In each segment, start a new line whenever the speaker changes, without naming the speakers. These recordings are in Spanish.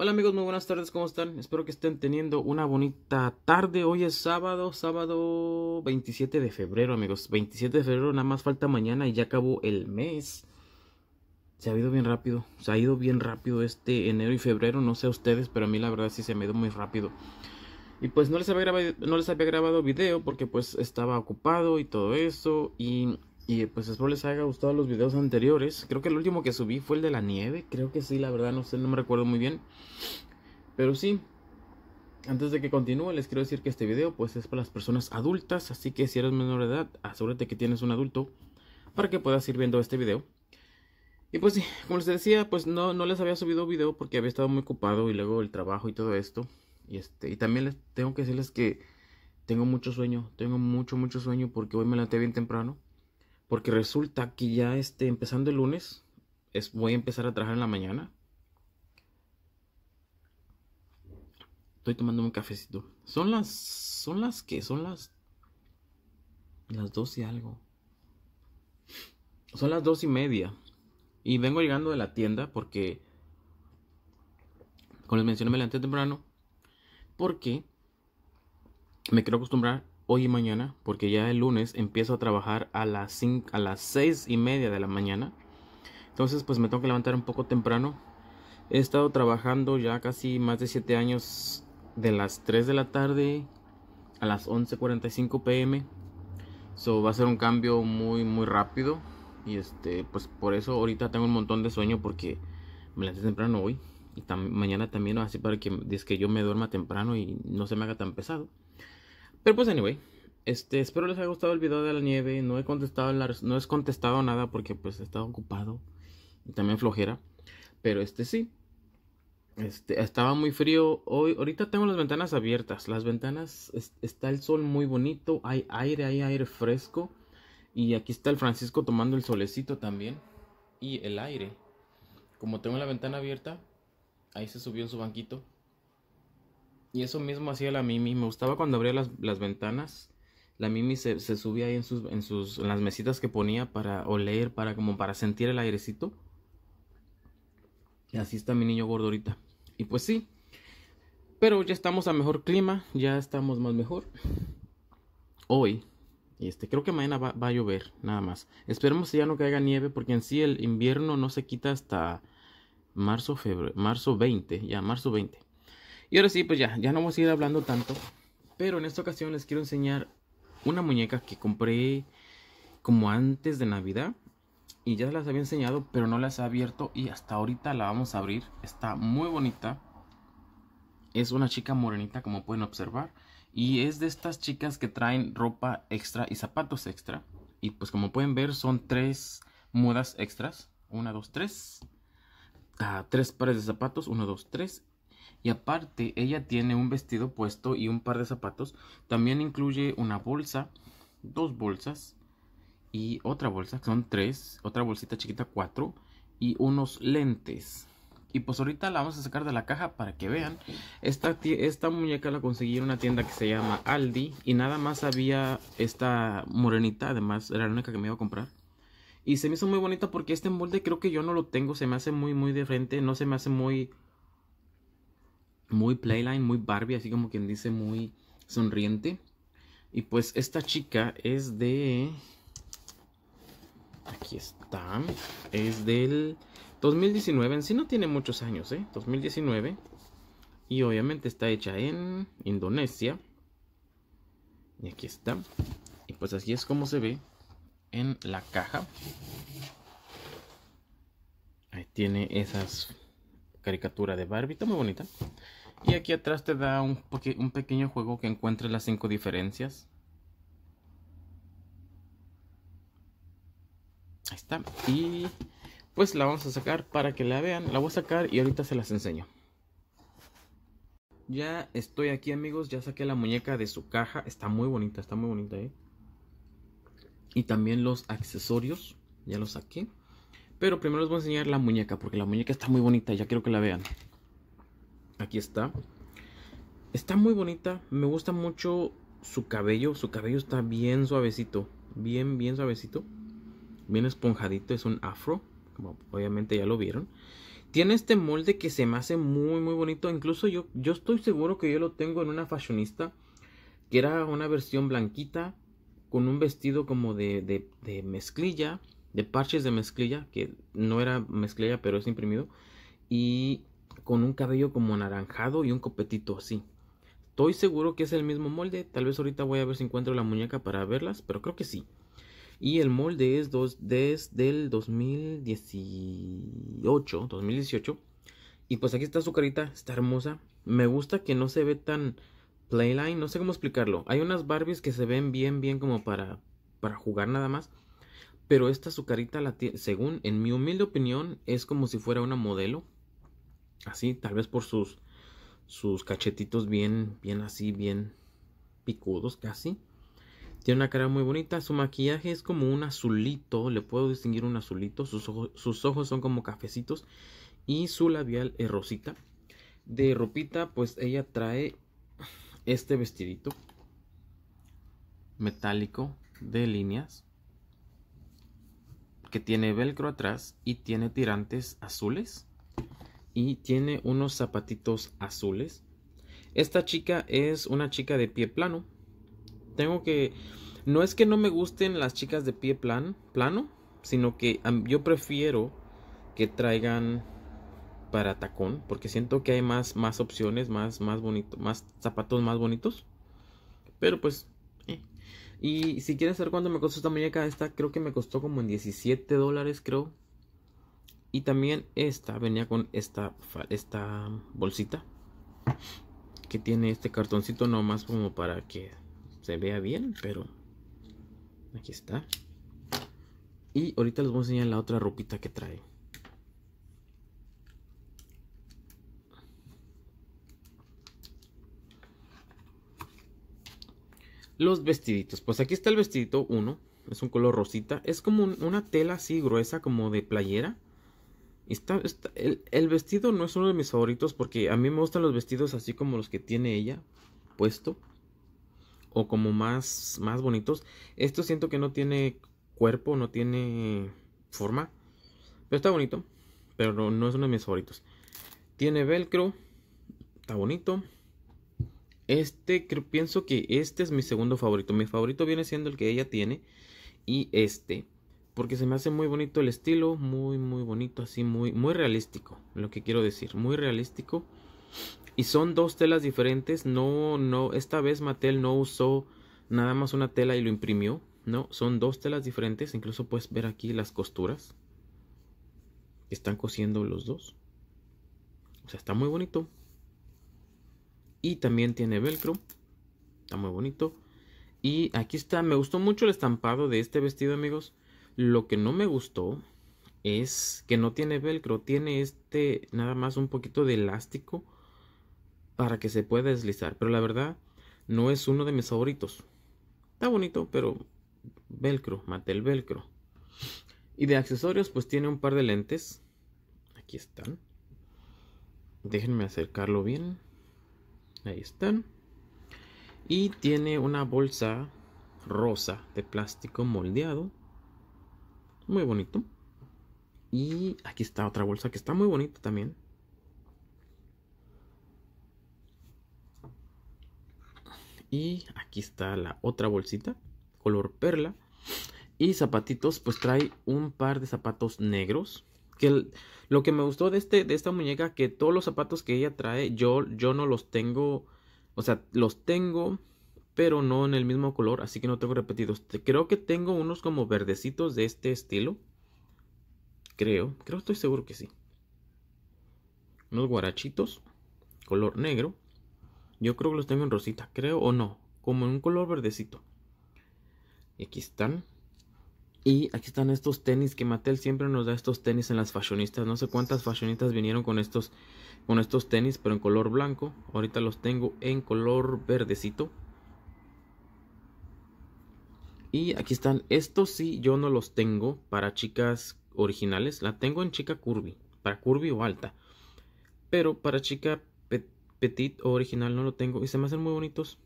Hola amigos, muy buenas tardes, ¿cómo están? Espero que estén teniendo una bonita tarde. Hoy es sábado, sábado 27 de febrero, amigos. 27 de febrero, nada más falta mañana y ya acabó el mes. Se ha ido bien rápido, se ha ido bien rápido este enero y febrero, no sé a ustedes, pero a mí la verdad sí se me ha ido muy rápido. Y pues no les había grabado, no les había grabado video porque pues estaba ocupado y todo eso y y pues espero les haya gustado los videos anteriores. Creo que el último que subí fue el de la nieve. Creo que sí, la verdad no sé, no me recuerdo muy bien. Pero sí. Antes de que continúe, les quiero decir que este video pues es para las personas adultas. Así que si eres menor de edad, asegúrate que tienes un adulto para que puedas ir viendo este video. Y pues sí, como les decía, pues no, no les había subido video porque había estado muy ocupado y luego el trabajo y todo esto. Y este, y también les tengo que decirles que tengo mucho sueño, tengo mucho, mucho sueño porque hoy me levanté bien temprano. Porque resulta que ya este, empezando el lunes, es, voy a empezar a trabajar en la mañana. Estoy tomando un cafecito. Son las, son las que, son las, las dos y algo. Son las dos y media. Y vengo llegando de la tienda porque, como les mencioné, me levanté temprano. Porque me quiero acostumbrar hoy y mañana, porque ya el lunes empiezo a trabajar a las 5, a las 6 y media de la mañana. Entonces, pues me tengo que levantar un poco temprano. He estado trabajando ya casi más de 7 años de las 3 de la tarde a las 11:45 pm. So va a ser un cambio muy muy rápido y este pues por eso ahorita tengo un montón de sueño porque me levanté temprano hoy y mañana también así para que es que yo me duerma temprano y no se me haga tan pesado. Pero pues anyway, este, espero les haya gustado el video de la nieve. No he contestado no he contestado nada porque pues he estado ocupado y también flojera. Pero este sí. Este, estaba muy frío. Hoy, ahorita tengo las ventanas abiertas. Las ventanas está el sol muy bonito. Hay aire, hay aire fresco. Y aquí está el Francisco tomando el solecito también. Y el aire. Como tengo la ventana abierta, ahí se subió en su banquito. Y eso mismo hacía la Mimi. Me gustaba cuando abría las, las ventanas. La Mimi se, se, subía ahí en sus, en sus en las mesitas que ponía para oler, para como para sentir el airecito. Y así está mi niño gordo ahorita. Y pues sí. Pero ya estamos a mejor clima. Ya estamos más mejor. Hoy. Y este, creo que mañana va, va a llover, nada más. Esperemos que ya no caiga nieve, porque en sí el invierno no se quita hasta marzo, febrero, marzo 20, ya marzo 20. Y ahora sí, pues ya, ya no vamos a seguir hablando tanto. Pero en esta ocasión les quiero enseñar una muñeca que compré como antes de Navidad. Y ya las había enseñado, pero no las he abierto. Y hasta ahorita la vamos a abrir. Está muy bonita. Es una chica morenita, como pueden observar. Y es de estas chicas que traen ropa extra y zapatos extra. Y pues como pueden ver, son tres mudas extras. Una, dos, tres. Ah, tres pares de zapatos. Uno, dos, tres. Y aparte, ella tiene un vestido puesto y un par de zapatos. También incluye una bolsa, dos bolsas y otra bolsa, que son tres. Otra bolsita chiquita, cuatro. Y unos lentes. Y pues ahorita la vamos a sacar de la caja para que vean. Esta, esta muñeca la conseguí en una tienda que se llama Aldi. Y nada más había esta morenita. Además, era la única que me iba a comprar. Y se me hizo muy bonita porque este molde creo que yo no lo tengo. Se me hace muy, muy diferente. No se me hace muy muy playline, muy Barbie, así como quien dice, muy sonriente. Y pues esta chica es de... Aquí está. Es del 2019. En sí no tiene muchos años, ¿eh? 2019. Y obviamente está hecha en Indonesia. Y aquí está. Y pues así es como se ve en la caja. Ahí tiene esas caricatura de Barbie, está muy bonita. Y aquí atrás te da un, pequeño juego que encuentre las cinco diferencias. Ahí está. Y pues la vamos a sacar para que la vean. La voy a sacar y ahorita se las enseño. Ya estoy aquí amigos, ya saqué la muñeca de su caja. Está muy bonita, está muy bonita, ¿eh? Y también los accesorios, ya los saqué. Pero primero les voy a enseñar la muñeca, porque la muñeca está muy bonita, ya quiero que la vean. Aquí está. Está muy bonita. Me gusta mucho su cabello. Su cabello está bien suavecito. Bien, bien suavecito. Bien esponjadito. Es un afro. Como obviamente ya lo vieron. Tiene este molde que se me hace muy muy bonito. Incluso yo, yo estoy seguro que yo lo tengo en una fashionista. Que era una versión blanquita. Con un vestido como de, de, de mezclilla. De parches de mezclilla. Que no era mezclilla pero es imprimido. Y con un cabello como anaranjado y un copetito así. Estoy seguro que es el mismo molde. Tal vez ahorita voy a ver si encuentro la muñeca para verlas. Pero creo que sí. Y el molde es dos, desde el 2018, 2018. Y pues aquí está su carita, está hermosa. Me gusta que no se ve tan playline, no sé cómo explicarlo. Hay unas Barbies que se ven bien, bien como para, para jugar nada más. Pero esta su carita, la según en mi humilde opinión, es como si fuera una modelo. Así, tal vez por sus, sus cachetitos bien, bien así, bien picudos casi. Tiene una cara muy bonita. Su maquillaje es como un azulito. Le puedo distinguir un azulito. Sus sus ojos son como cafecitos. Y su labial es rosita. De ropita, pues ella trae este vestidito metálico de líneas que tiene velcro atrás y tiene tirantes azules y tiene unos zapatitos azules. Esta chica es una chica de pie plano tengo que... No es que no me gusten las chicas de pie plan, plano, sino que yo prefiero que traigan para tacón, porque siento que hay más, más opciones, más, más bonito, más zapatos más bonitos. Pero pues, eh. y si quieren saber cuánto me costó esta muñeca, esta creo que me costó como en 17 dólares, creo. Y también esta venía con esta, esta bolsita que tiene este cartoncito nomás como para que se vea bien, pero aquí está. Y ahorita les voy a enseñar la otra ropita que trae. Los vestiditos. Pues aquí está el vestidito 1. Es un color rosita. Es como una tela así gruesa como de playera. Está, el, el, vestido no es uno de mis favoritos porque a mí me gustan los vestidos así como los que tiene ella puesto o como más, más bonitos. Esto siento que no tiene cuerpo, no tiene forma. Pero está bonito. Pero no, es uno de mis favoritos. Tiene velcro. Está bonito. Este, creo, pienso que este es mi segundo favorito. Mi favorito viene siendo el que ella tiene. Y este. Porque se me hace muy bonito el estilo. Muy, muy bonito. Así, muy, muy realístico. Lo que quiero decir. Muy realístico. Y son dos telas diferentes. No, no, esta vez Mattel no usó nada más una tela y lo imprimió. No, son dos telas diferentes. Incluso puedes ver aquí las costuras. Están cosiendo los dos. O sea, está muy bonito. Y también tiene velcro. Está muy bonito. Y aquí está. Me gustó mucho el estampado de este vestido, amigos. Lo que no me gustó es que no tiene velcro. Tiene este nada más un poquito de elástico para que se pueda deslizar. Pero la verdad, no es uno de mis favoritos. Está bonito, pero velcro, mate el velcro. Y de accesorios, pues tiene un par de lentes. Aquí están. Déjenme acercarlo bien. Ahí están. Y tiene una bolsa rosa de plástico moldeado. Muy bonito. Y aquí está otra bolsa que está muy bonita también. Y aquí está la otra bolsita, color perla. Y zapatitos, pues trae un par de zapatos negros. Que lo que me gustó de, este, de esta muñeca, que todos los zapatos que ella trae, yo, yo no los tengo. O sea, los tengo, pero no en el mismo color, así que no tengo repetidos. Creo que tengo unos como verdecitos de este estilo. Creo, creo, estoy seguro que sí. Unos guarachitos, color negro. Yo creo que los tengo en rosita, creo o no. Como en un color verdecito. Y aquí están. Y aquí están estos tenis que Mattel siempre nos da estos tenis en las fashionistas. No sé cuántas fashionistas vinieron con estos, con estos tenis, pero en color blanco. Ahorita los tengo en color verdecito. Y aquí están. Estos sí, yo no los tengo para chicas originales. La tengo en chica curvy. Para curvy o alta. Pero para chica petit o original no lo tengo y se me hacen muy bonitos.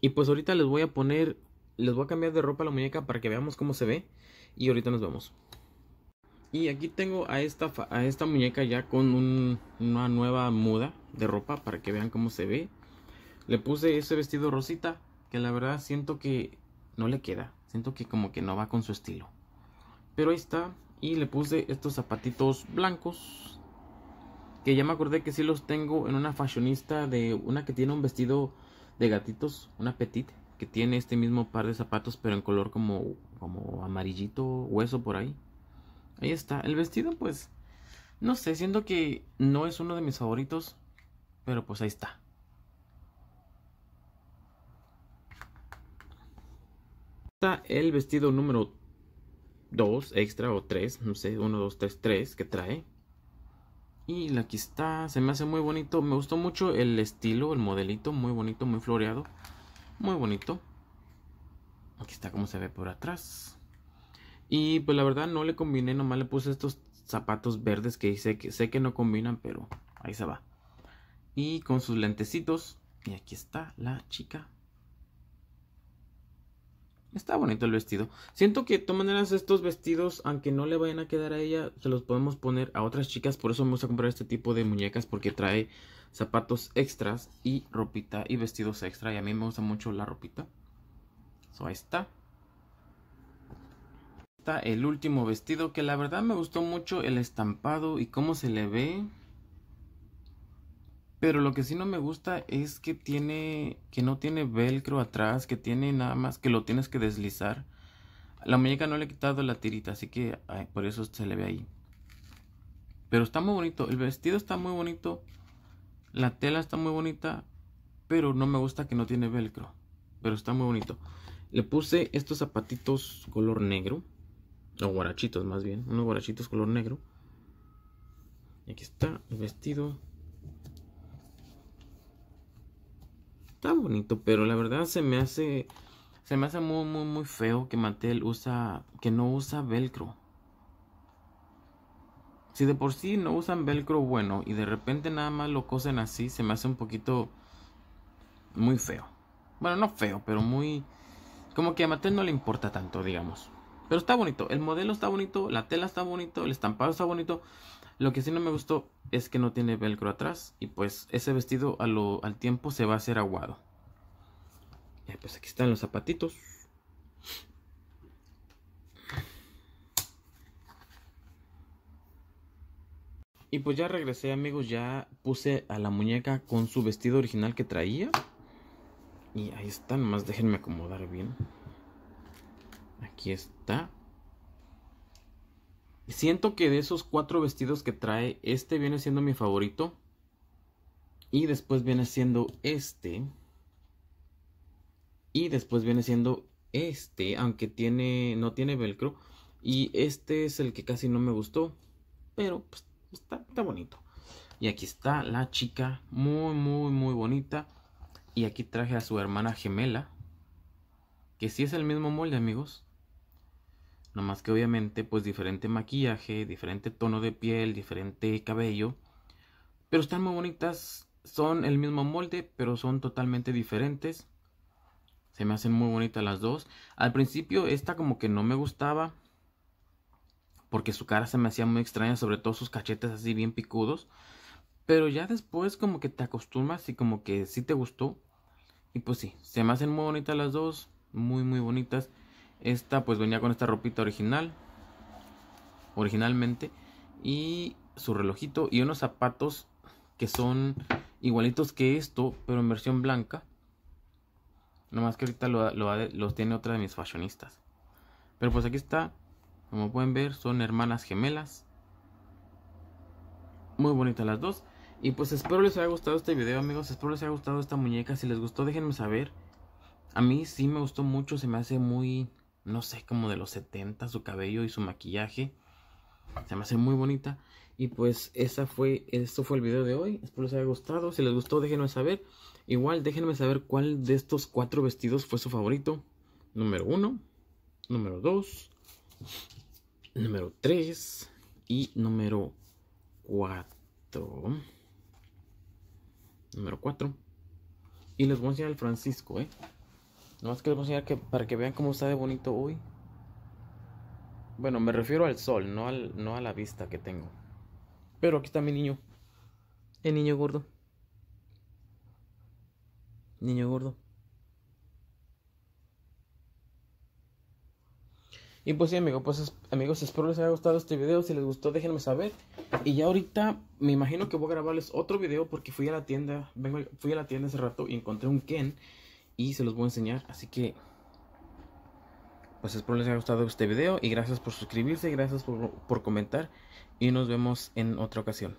Y pues ahorita les voy a poner, les voy a cambiar de ropa la muñeca para que veamos cómo se ve y ahorita nos vemos. Y aquí tengo a esta, a esta muñeca ya con una nueva muda de ropa para que vean cómo se ve. Le puse ese vestido rosita que la verdad siento que no le queda. Siento que como que no va con su estilo. Pero ahí está. Y le puse estos zapatitos blancos. Que ya me acordé que sí los tengo en una fashionista de una que tiene un vestido de gatitos. Una petit. Que tiene este mismo par de zapatos pero en color como, como amarillito hueso por ahí. Ahí está. El vestido pues... No sé, siento que no es uno de mis favoritos. Pero pues ahí está. El vestido número 2 extra o 3, no sé, 1, 2, 3, 3 que trae. Y aquí está, se me hace muy bonito. Me gustó mucho el estilo, el modelito, muy bonito, muy floreado. Muy bonito. Aquí está como se ve por atrás. Y pues la verdad no le combiné, nomás le puse estos zapatos verdes que sé que, sé que no combinan, pero ahí se va. Y con sus lentecitos. Y aquí está la chica Está bonito el vestido. Siento que de todas maneras estos vestidos, aunque no le vayan a quedar a ella, se los podemos poner a otras chicas. Por eso me gusta comprar este tipo de muñecas porque trae zapatos extras y ropita y vestidos extra. Y a mí me gusta mucho la ropita. So, ahí está. Está el último vestido que la verdad me gustó mucho el estampado y cómo se le ve. Pero lo que sí no me gusta es que tiene, que no tiene velcro atrás, que tiene nada más que lo tienes que deslizar. La muñeca no le he quitado la tirita, así que por eso se le ve ahí. Pero está muy bonito, el vestido está muy bonito, la tela está muy bonita, pero no me gusta que no tiene velcro. Pero está muy bonito. Le puse estos zapatitos color negro, o guarachitos más bien, unos guarachitos color negro. Aquí está el vestido. Está bonito, pero la verdad se me hace se me hace muy muy muy feo que Mattel usa que no usa velcro. Si de por sí no usan velcro bueno y de repente nada más lo cosen así, se me hace un poquito muy feo. Bueno, no feo, pero muy como que a Mattel no le importa tanto, digamos. Pero está bonito, el modelo está bonito, la tela está bonito, el estampado está bonito. Lo que sí no me gustó es que no tiene velcro atrás y pues ese vestido al tiempo se va a hacer aguado. Ya, pues aquí están los zapatitos. Y pues ya regresé amigos, ya puse a la muñeca con su vestido original que traía. Y ahí está, nomás déjenme acomodar bien. Aquí está. Siento que de esos cuatro vestidos que trae, este viene siendo mi favorito. Y después viene siendo este. Y después viene siendo este, aunque tiene, no tiene velcro. Y este es el que casi no me gustó. Pero pues, está, está bonito. Y aquí está la chica, muy, muy, muy bonita. Y aquí traje a su hermana gemela. Que sí es el mismo molde, amigos. Nomás que obviamente pues diferente maquillaje, diferente tono de piel, diferente cabello. Pero están muy bonitas. Son el mismo molde, pero son totalmente diferentes. Se me hacen muy bonitas las dos. Al principio esta como que no me gustaba. Porque su cara se me hacía muy extraña, sobre todo sus cachetes así bien picudos. Pero ya después como que te acostumbras y como que sí te gustó. Y pues sí, se me hacen muy bonitas las dos. Muy muy bonitas. Esta pues venía con esta ropita original. Originalmente. Y su relojito y unos zapatos que son igualitos que esto, pero en versión blanca. Nomás que ahorita lo, los tiene otra de mis fashionistas. Pero pues aquí está. Como pueden ver, son hermanas gemelas. Muy bonitas las dos. Y pues espero les haya gustado este video, amigos. Espero les haya gustado esta muñeca. Si les gustó, déjenme saber. A mí sí me gustó mucho. Se me hace muy no sé, como de los 70, su cabello y su maquillaje. Se me hace muy bonita. Y pues esa fue, esto fue el video de hoy. Espero les haya gustado. Si les gustó, déjenme saber. Igual, déjenme saber cuál de estos cuatro vestidos fue su favorito. Número uno, número dos, número tres y número cuatro. Número cuatro. Y les voy a enseñar el Francisco, ¿eh? No más que les voy a enseñar que, para que vean cómo está de bonito hoy. Bueno, me refiero al sol, no, al, no a la vista que tengo. Pero aquí está mi niño. El niño gordo. Niño gordo. Y pues sí, amigo, pues amigos, espero les haya gustado este video. Si les gustó, déjenme saber. Y ya ahorita me imagino que voy a grabarles otro video porque fui a la tienda, vengo, fui a la tienda hace rato y encontré un Ken y se los voy a enseñar. Así que pues espero les haya gustado este video y gracias por suscribirse, gracias por, por comentar y nos vemos en otra ocasión.